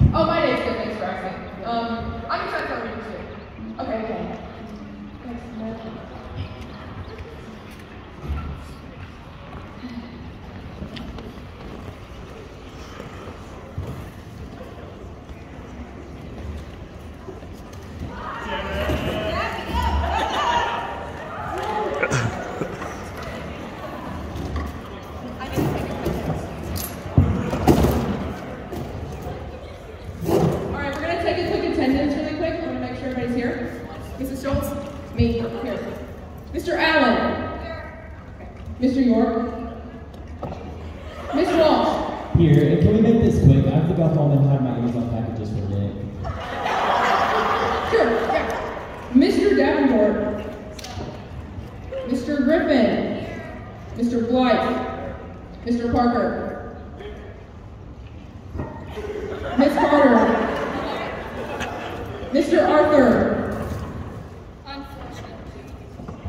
Oh, my name's good. Thanks for asking. Um, I'm excited for reading too. Okay. Okay. All right, we're gonna take a quick attendance really quick. I want to make sure everybody's here. Mrs. Schultz? Me. Here. Mr. Allen? Mr. York? Ms. Walsh? Here, and can we make this quick? I have to go home and hide my Amazon packages for Nick. Sure. Yeah. Mr. Davenport? Mr. Griffin? Mr. Blythe? Mr. Parker? Miss Carter? Mr. Arthur?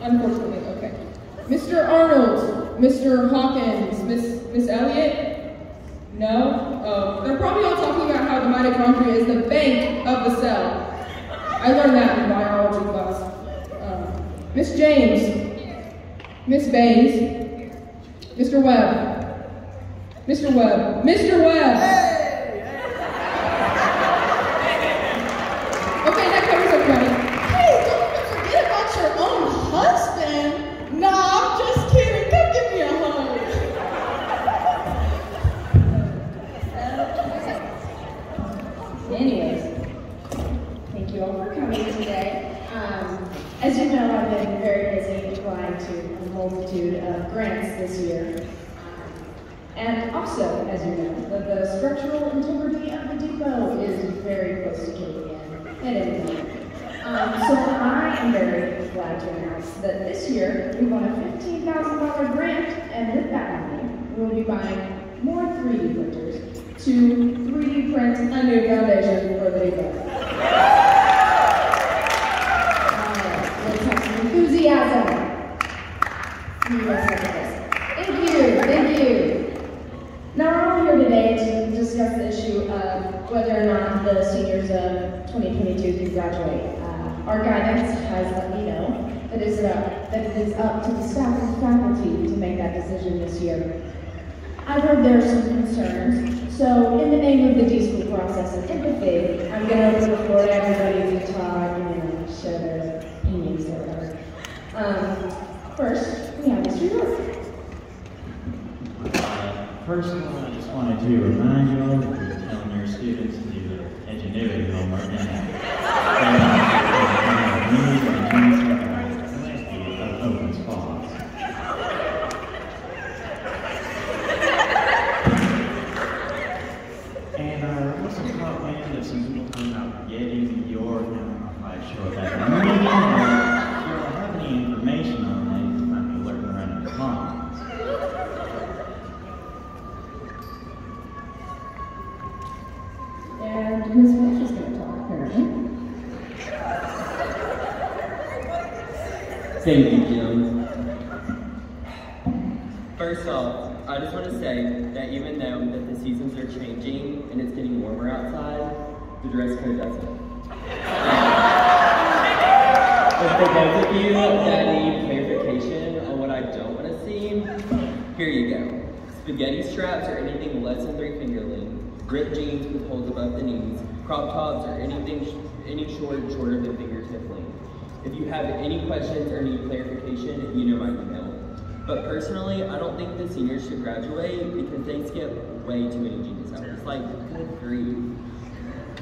Unfortunately, okay. Mr. Arnold, Mr. Hawkins, Miss Miss Elliott? No? Oh, they're probably all talking about how the mitochondria is the bank of the cell. I learned that in biology class. Um, Miss James, Miss Baines, Mr. Webb, Mr. Webb, Mr. Webb. Okay, that covers everybody. Hey, don't even forget about your own husband. Nah, I'm just kidding. Come give me a hug. Anyways, thank you all for coming today. Um, as you know, I've been very busy applying to a multitude of grants this year. Um, And also, as you know, the, the structural integrity of the depot is very close to kicking in. Um, so I am very glad to announce that this year we won a $15,000 grant, and with that money, we'll be buying more 3D printers to 3D print a new foundation for the depot. Alright, let's have some enthusiasm. See you guys after this. Thank you, thank you. Now we're all here today to discuss the issue of whether or not the seniors of 2022 can graduate. Uh, our guidance has let me know that it is up, that it is up to the staff and faculty to make that decision this year. I've heard there are some concerns, so in the name of the D-School process and empathy, I'm going to open the floor to everybody to talk and share their opinions or whatever. Um, first, we have Mr. York. First of all, I just wanted to remind you all that you're telling your students to do their ingenuity homework now. Thank you, Jones. First off, I just want to say that even though that the seasons are changing and it's getting warmer outside, the dress code doesn't. But for those of you that need clarification on what I don't want to see, here you go. Spaghetti straps or anything less than three finger length, ripped jeans with holes above the knees, crop tops or anything any short shorter than fingertip length. If you have any questions or need clarification, you know my email. But personally, I don't think the seniors should graduate because they skip way too many genius hours. Like, good grief.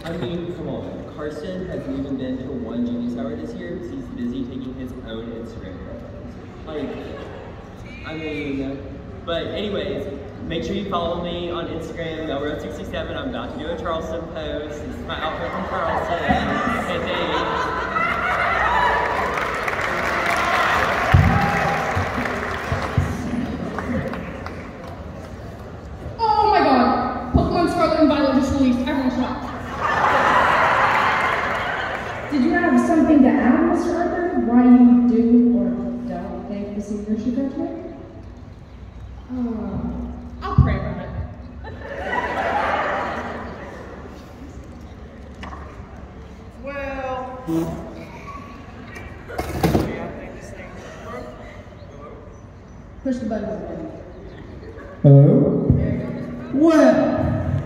I mean, come on. Carson hasn't even been to one genius hour this year because he's busy taking his own Instagram photos. Like, I mean, but anyways, make sure you follow me on Instagram, melrose67. I'm about to do a Charleston post. This is my outfit from Charleston. Hey, thanks. I'll pray about it. well. Push the button. Hello? Well,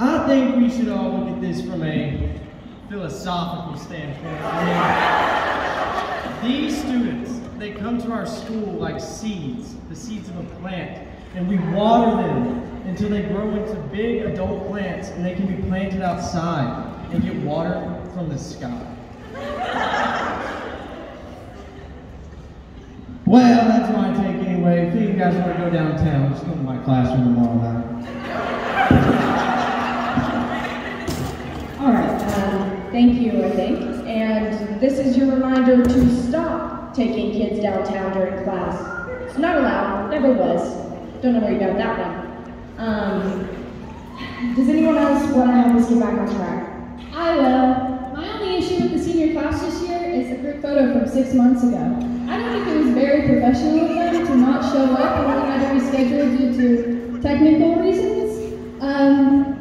I think we should all look at this from a philosophical standpoint. I mean, these students they come to our school like seeds, the seeds of a plant, and we water them until they grow into big adult plants and they can be planted outside and get water from the sky. Well, that's my take anyway. If you guys want to go downtown, just come to my classroom tomorrow night. All right, um, thank you, I think. And this is your reminder to stop taking kids downtown during class. It's not allowed, never was. Don't know where you got that one. Um, does anyone else want to help us get back on track? I will. My only issue with the senior class this year is the group photo from six months ago. I don't think it was very professional of them to not show up when we had to reschedule due to technical reasons. Um,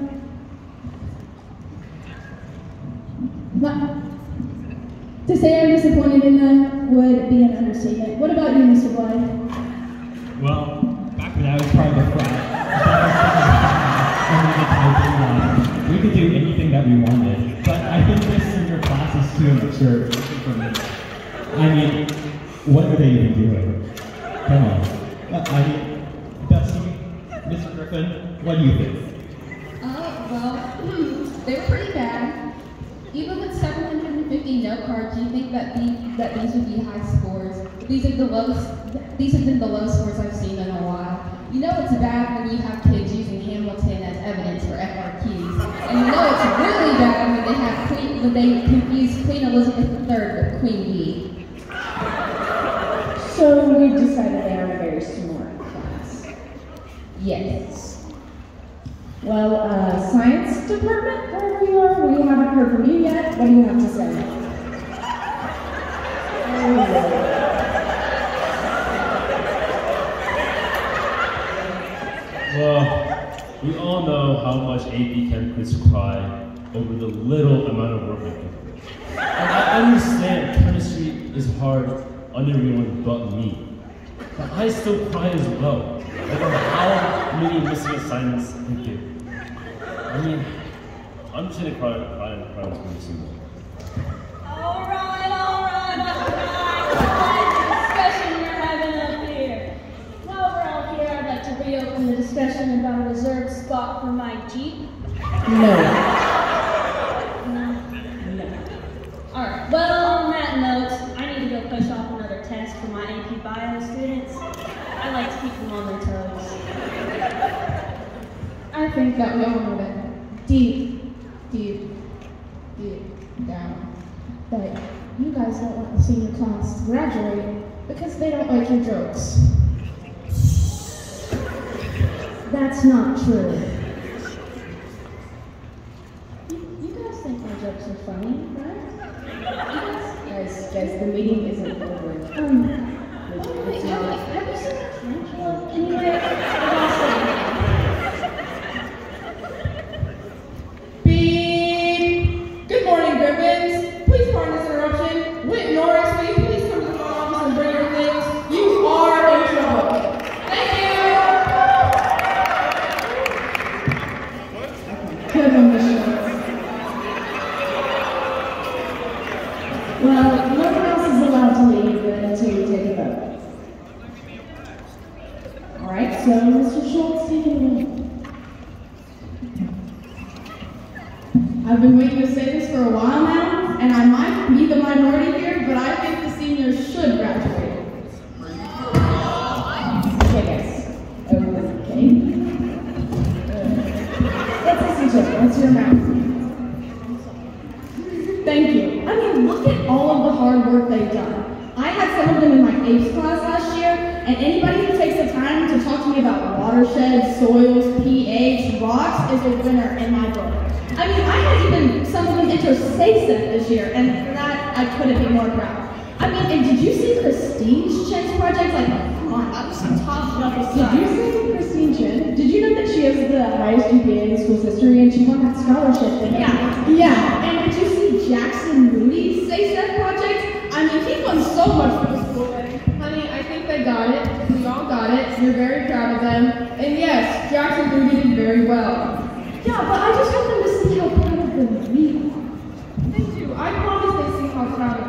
to say I'm disappointed in them would be an understatement. What about you, Mr. Blythe? Well, back when I was part of the frat, and we could type uh, we could do anything that we wanted. But I think this senior class is too immature for me. I mean, what are they even doing? Come on. Uh, I mean, Dusty, Mr. Griffin, what do you think? Oh, well, they were pretty bad. Even with 750 note cards, you think that these, that these would be high scores. These are the lowest, these have been the lowest scores I've seen in a while. You know it's bad when you have kids using Hamilton as evidence for FRQs. And you know it's really bad when they have Queen, when they confuse Queen Elizabeth III with Queen Bee. So we've decided they are a very smart class. Yes. Well, uh, science department, wherever you are, we haven't heard from you yet. What do you have to say? Well, we all know how much AP Chem kids cry over the little amount of work they do. And I understand chemistry is hard on everyone but me. But I still cry as well over how many missing assignments I give. I mean, I'm just gonna cry, cry, cry see them. All right, all right, all right. Discussion we're having up here. While we're all here, I'd like to reopen the about a reserved spot for my Jeep. No. No. no. All right. Well, on that note, I need to go push off another test for my AP Bio students. I like to keep them on their toes. I think that we all know that deep, deep, deep down that you guys don't want the senior class to graduate because they don't like your jokes. That's not true. You, you guys think my jokes are funny, right? Guys, guys, the meeting isn't over. Um, oh, wait, have, you- have you seen that? Well, anyway, I've been waiting to say this for a while now, and I might be the minority here, but I think the seniors should graduate. Okay, guys. Okay. Let's listen to it. Let's hear. Thank you. I mean, look at all of the hard work they've done. I had some of them in my APES class last year, and anybody who takes the time to talk to me about watersheds, soils, pH, rocks is a winner in my book. I mean, I had even some of them enter SASIP this year, and for that, I couldn't be more proud. I mean, and did you see Christine's Chen's project? Like, come on, that was some top level stuff. Did you see Christine Chen? Did you know that she has the highest GPA in school's history and she won that scholarship? Yeah, yeah. And did you see Jackson Moody say said project? I mean, he won so much for the school. Honey, I think they got it. We all got it. We're very proud of them. And yes, Jackson Moody did very well. Yeah, but I just want them to see how proud of them we are. They do. I promise they see